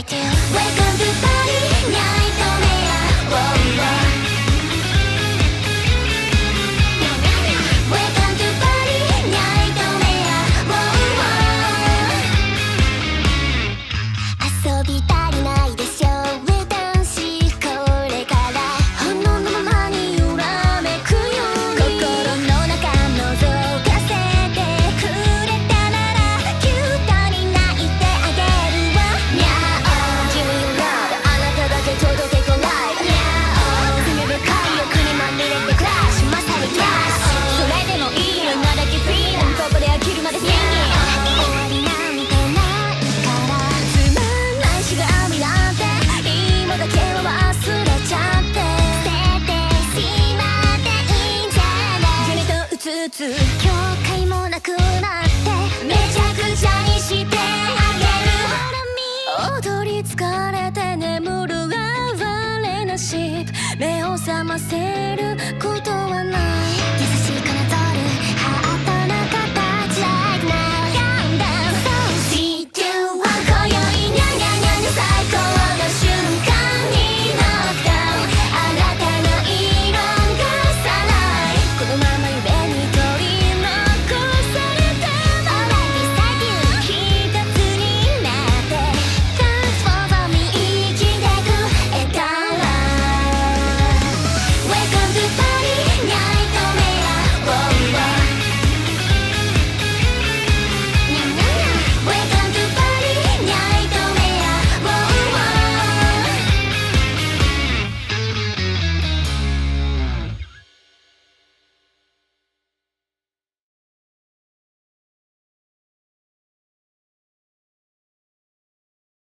I do Wake up the body ナイトメア Whoa, whoa つ境界もなくなってめちゃくちゃにしてあげる。踊り疲れて眠る哀れなし。目を覚ませることはない。